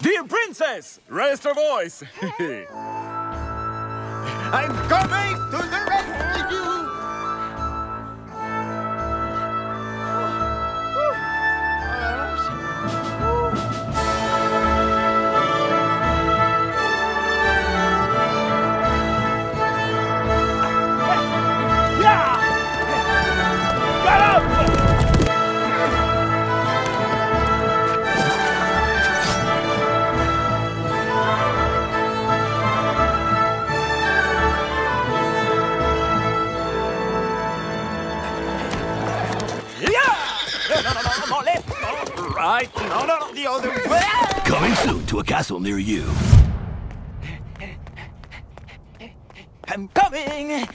Dear princess, raise your voice. I'm coming to the No, no, no, no, left, no, right, no, no, no, the other way. Coming soon to a castle near you. I'm coming!